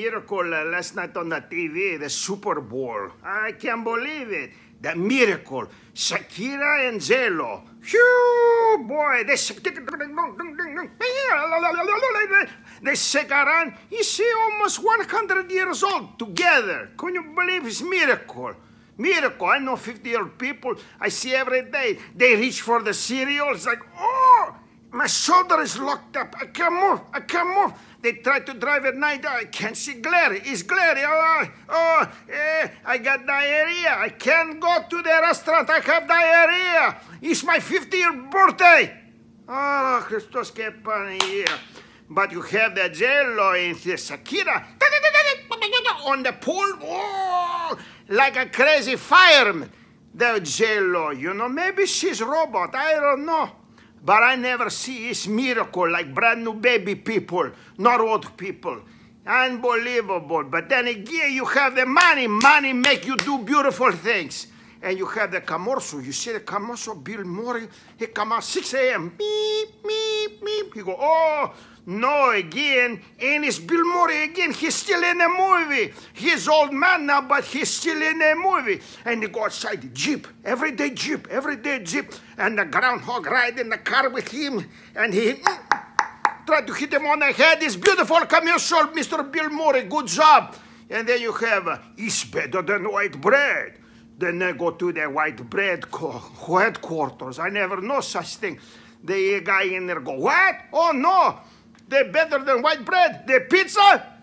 Miracle uh, last night on the TV, the Super Bowl. I can't believe it. The miracle. Shakira and Jello. Phew, boy, they they shake around. You see, almost 100 years old together. Can you believe it's miracle? Miracle. I know 50 year old people I see every day. They reach for the cereal. It's like, oh, my shoulder is locked up. I can't move. I can't move. They try to drive at night. I can't see glare. It's glare. Oh, oh eh, I got diarrhea. I can't go to the restaurant. I have diarrhea. It's my 50th birthday. Oh, Christos que But you have the jello in the Shakira on the pool. Oh, like a crazy fireman. The jello, you know, maybe she's robot. I don't know. But I never see this miracle like brand new baby people, not old people. Unbelievable. But then again, you have the money. Money make you do beautiful things. And you have the Camorso. You see the Camorso, Bill Murray, he come out 6 a.m. Beep, beep, beep. He go, oh, no, again. And it's Bill Murray again. He's still in the movie. He's old man now, but he's still in the movie. And he go outside, Jeep, everyday Jeep, everyday Jeep. And the groundhog ride in the car with him. And he tried to hit him on the head. It's beautiful commercial, Mr. Bill Murray. Good job. And then you have, uh, it's better than white bread. Then they go to the white bread headquarters. I never know such thing. The guy in there go, what? Oh, no. They're better than white bread. The pizza?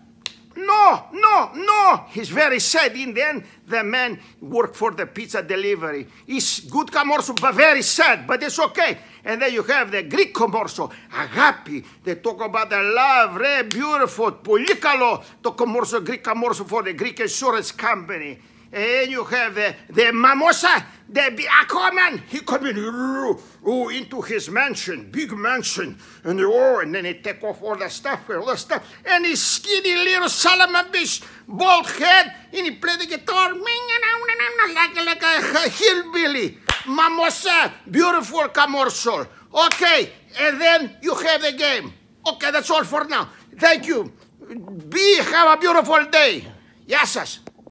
No, no, no. He's very sad. In the end, the man worked for the pizza delivery. He's good commercial, but very sad, but it's okay. And then you have the Greek commercial, agape. They talk about the love, very beautiful, polikalo, the commercial, Greek commercial for the Greek insurance company. And you have the, the Mamosa, the Aquaman. He come in oh, into his mansion, big mansion. And oh, and then he take off all the stuff, all the stuff. And his skinny little Solomon bald head, and he play the guitar, like, like a, a hillbilly. Mamosa, beautiful commercial. Okay, and then you have the game. Okay, that's all for now. Thank you. Be, have a beautiful day. Yes,